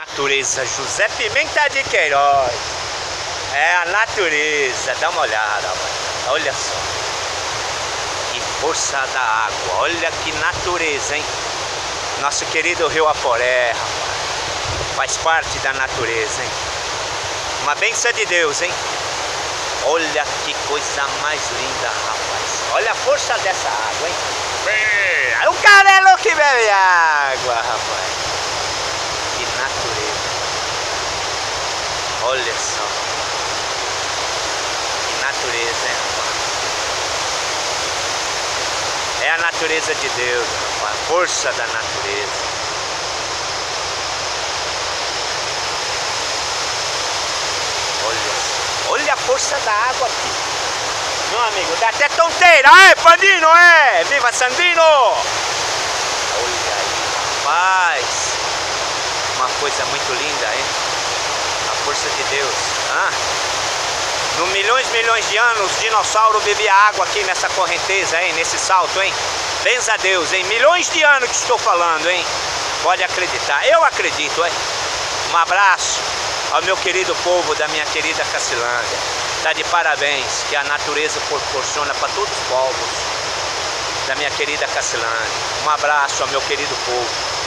Natureza José Pimenta de Queiroz. É a natureza, dá uma olhada, olha só. Que força da água, olha que natureza, hein? Nosso querido Rio Aporé, rapaz. Faz parte da natureza, hein? Uma benção de Deus, hein? Olha que coisa mais linda, rapaz. Olha a força dessa água, hein? O cara é louco que bebe água, rapaz. Que natureza. Só. Que natureza, hein, rapaz? É a natureza de Deus, rapaz. A força da natureza. Olha, olha a força da água aqui. Meu amigo, dá até tonteira. É, Pandino, é! Viva Sandino! Olha aí, rapaz. Uma coisa muito linda, hein? Deus. Ah. No milhões e milhões de anos, dinossauro bebia água aqui nessa correnteza, hein? Nesse salto, hein? Benza a Deus, hein? Milhões de anos que estou falando, hein? Pode acreditar. Eu acredito, hein? Um abraço ao meu querido povo da minha querida Cacilândia. Está de parabéns que a natureza proporciona para todos os povos da minha querida Cacilândia. Um abraço ao meu querido povo.